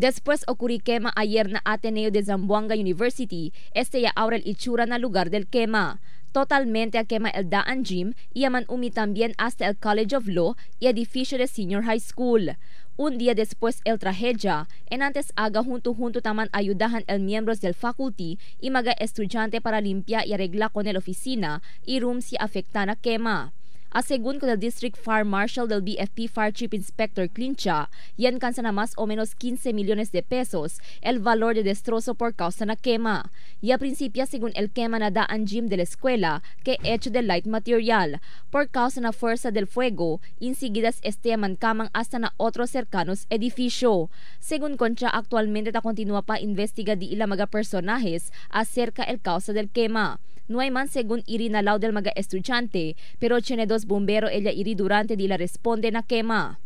Después ocurrió quema ayer na Ateneo de Zamboanga University, este ya ahora el Ichura na lugar del quema. Totalmente a quema el Daan Gym y aman umi también hasta el College of Law y edificio de Senior High School. Un día después el tragedia, en antes aga junto junto taman ayudahan el miembros del faculty y maga estudiante para limpiar y arreglar con el oficina y room si afectana quema. Asegun con el District Fire Marshal del BFP Fire Chief Inspector Clincha, yan cansa na más o menos 15 millones de pesos el valor de destrozo por causa na quema. Y a principio, según el quema na daan gym de la escuela, que hecho de light material, por causa na fuerza del fuego, inseguidas este mancamang hasta na otros cercanos edificio. Según Concha, actualmente ta continúa pa investiga di ila mga personajes acerca el causa del quema. No hay man según iri nalaw del mga estudyante, pero tiene dos bombero ella iri durante di la responde na quema.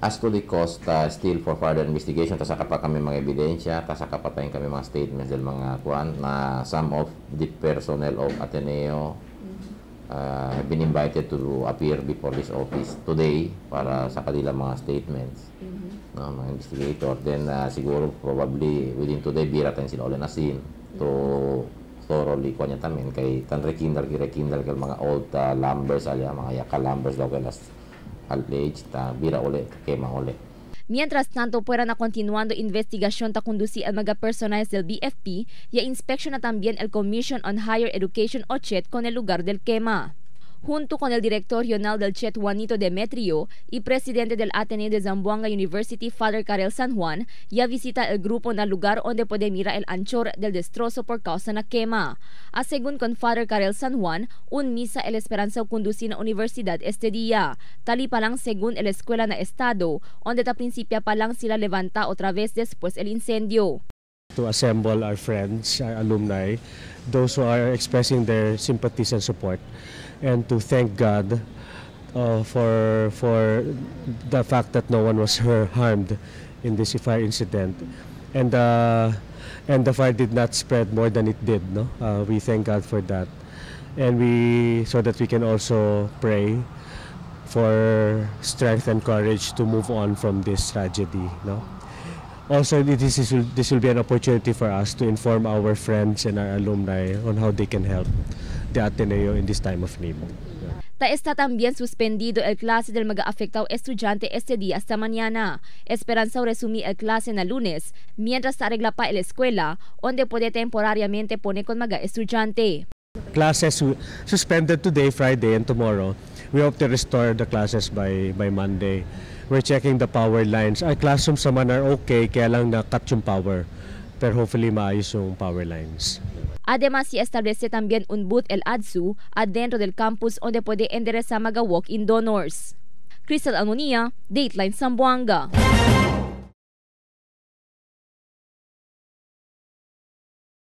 As to the cost, uh, still for further investigation, tasaka pa kami mga ebidensya, tasaka pa tayong kami mga statements del mga kuan na some of the personnel of Ateneo uh, have been invited to appear before this office today para sa kanilang mga statements. Mm-hmm. No, mga investigator. Then uh, siguro probably within today, bira tayo sila ulit na scene to thoroughly ko niya tamin kay tan rekindal ki rekindal kay mga old uh, lumbers alya mga yaka lumbers daw kay last age ta bira uli kay mga uli. Mientras tanto, fuera na continuando investigación ta conduci al mga personajes del BFP y inspección na también el Commission on Higher Education o CHET con el lugar del quema junto con el director regional del CHET Juanito Demetrio y presidente del Ateneo de Zamboanga University Father Karel San Juan, ya visita el grupo na lugar donde puede mirar el anchor del destrozo por causa na quema. A según con Father Karel San Juan, un misa el esperanza conducir na universidad este día. Tali pa lang según el escuela na estado, donde ta principia pa lang sila levanta otra vez después el incendio. To assemble our friends, our alumni, those who are expressing their sympathies and support. and to thank God uh, for for the fact that no one was harmed in this fire incident, and uh, and the fire did not spread more than it did. No, uh, we thank God for that, and we so that we can also pray for strength and courage to move on from this tragedy. No. Also, this is this will be an opportunity for us to inform our friends and our alumni on how they can help de Ateneo in this time of need. Ta está también suspendido el clase del mga afectado estudiante este día hasta mañana. Esperanza resumir el clase na lunes, mientras arregla pa la escuela, donde puede temporariamente poner con mga estudiante. Classes suspended today, Friday, and tomorrow. We hope to restore the classes by by Monday. We're checking the power lines. Our classrooms naman are okay, kaya lang na-cut yung power. Pero hopefully maayos yung power lines. Además, se establece también un booth el ADSU adentro del campus donde puede enderezar mga walk-in donors. Crystal Anonia, Dateline Sambuanga.